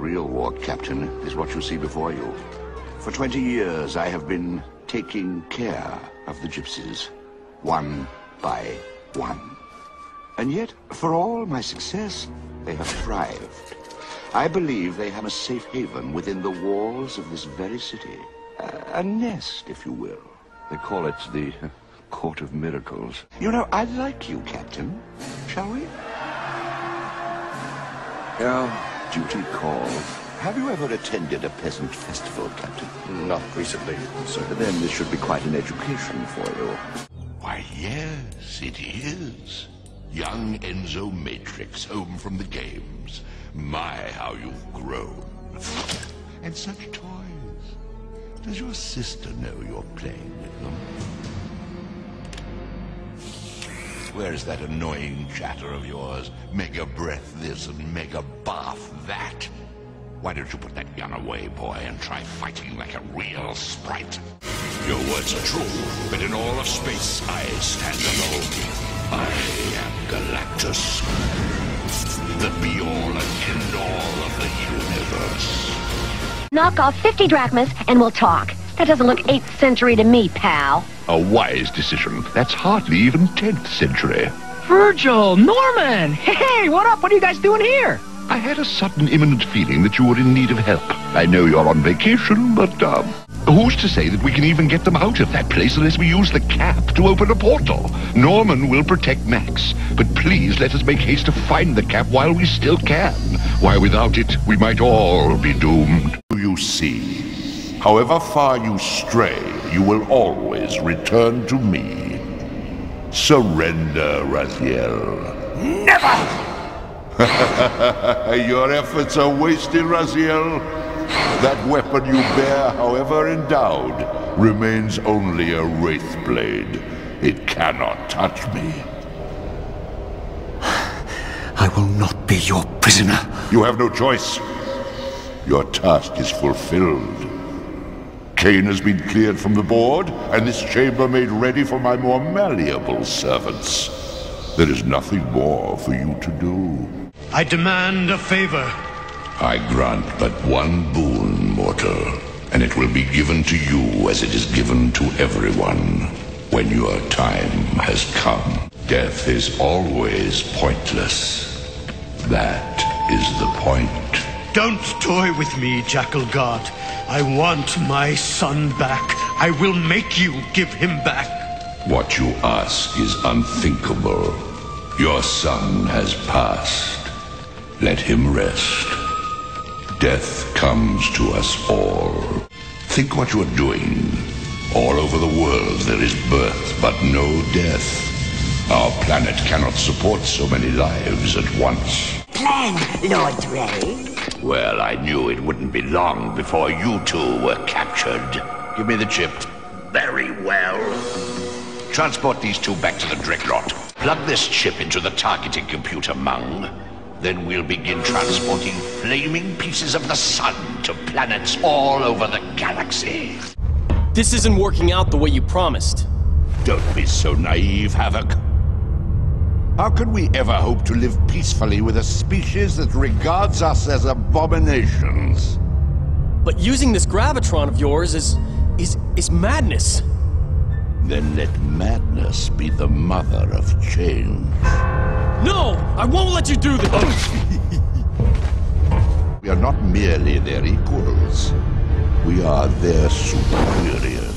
real war, Captain, is what you see before you. For 20 years, I have been taking care of the gypsies, one by one. And yet, for all my success, they have thrived. I believe they have a safe haven within the walls of this very city. a nest, if you will. They call it the Court of Miracles. You know, I like you, Captain. Shall we? Yeah, duty call. Have you ever attended a peasant festival, Captain? Not recently, sir. Then this should be quite an education for you. Why, yes, it is. Young Enzo Matrix, home from the games. My, how you've grown. And such toys. Does your sister know you're playing with them? Where's that annoying chatter of yours? Mega breath this and mega bath that. Why don't you put that gun away, boy, and try fighting like a real sprite? Your words are true, but in all of space, I stand alone. I am Galactus, the be-all and end-all of the universe. Knock off 50 drachmas and we'll talk. That doesn't look 8th century to me, pal. A wise decision. That's hardly even 10th century. Virgil, Norman! Hey, what up? What are you guys doing here? I had a sudden imminent feeling that you were in need of help. I know you're on vacation, but, um, who's to say that we can even get them out of that place unless we use the cap to open a portal? Norman will protect Max, but please let us make haste to find the cap while we still can. Why, without it, we might all be doomed. Do you see, however far you stray, you will always return to me. Surrender, Raziel. Never! Your efforts are wasted, Raziel. That weapon you bear, however endowed, remains only a wraith blade. It cannot touch me. I will not be your prisoner. You have no choice. Your task is fulfilled. Kain has been cleared from the board, and this chamber made ready for my more malleable servants. There is nothing more for you to do. I demand a favor. I grant but one boon, mortal, and it will be given to you as it is given to everyone. When your time has come, death is always pointless. That is the point. Don't toy with me, Jackal God. I want my son back. I will make you give him back. What you ask is unthinkable. Your son has passed. Let him rest. Death comes to us all. Think what you are doing. All over the world there is birth, but no death. Our planet cannot support so many lives at once. Plan, Lord Dregg. Well, I knew it wouldn't be long before you two were captured. Give me the chip. Very well. Transport these two back to the Dreadnought. Plug this chip into the targeting computer, Mung. Then we'll begin transporting flaming pieces of the sun to planets all over the galaxy. This isn't working out the way you promised. Don't be so naive, Havoc. How can we ever hope to live peacefully with a species that regards us as abominations? But using this gravitron of yours is... is... is madness. Then let madness be the mother of change. No! I won't let you do this! Oh. we are not merely their equals. We are their superiors.